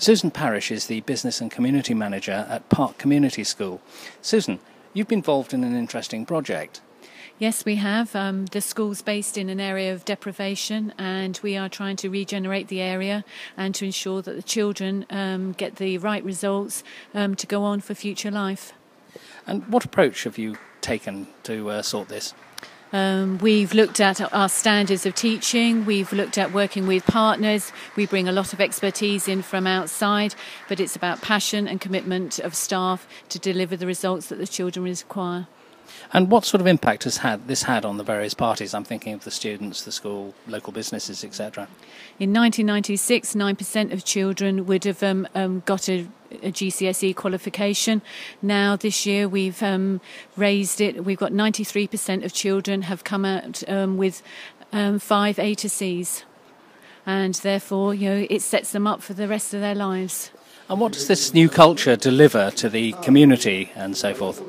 Susan Parish is the Business and Community Manager at Park Community School. Susan, you've been involved in an interesting project. Yes, we have. Um, the school's based in an area of deprivation, and we are trying to regenerate the area and to ensure that the children um, get the right results um, to go on for future life. And what approach have you taken to uh, sort this? Um, we've looked at our standards of teaching, we've looked at working with partners, we bring a lot of expertise in from outside, but it's about passion and commitment of staff to deliver the results that the children require. And what sort of impact has had this had on the various parties? I'm thinking of the students, the school, local businesses, etc. In 1996, 9% of children would have um, um, got a, a, GCSE qualification. Now, this year, we've um, raised it. We've got 93% of children have come out um, with um, five A to C's. And therefore, you know, it sets them up for the rest of their lives. And what does this new culture deliver to the community and so forth?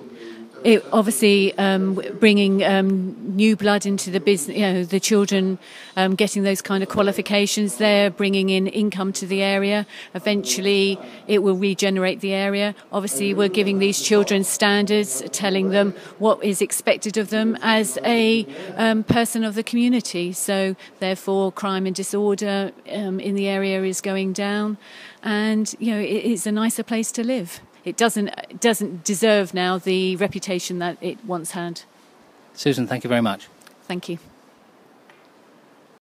It obviously um, bringing um, new blood into the business, you know, the children um, getting those kind of qualifications there, bringing in income to the area. Eventually, it will regenerate the area. Obviously, we're giving these children standards, telling them what is expected of them as a um, person of the community. So, therefore, crime and disorder um, in the area is going down, and you know, it, it's a nicer place to live it doesn't it doesn't deserve now the reputation that it once had. Susan, thank you very much. Thank you.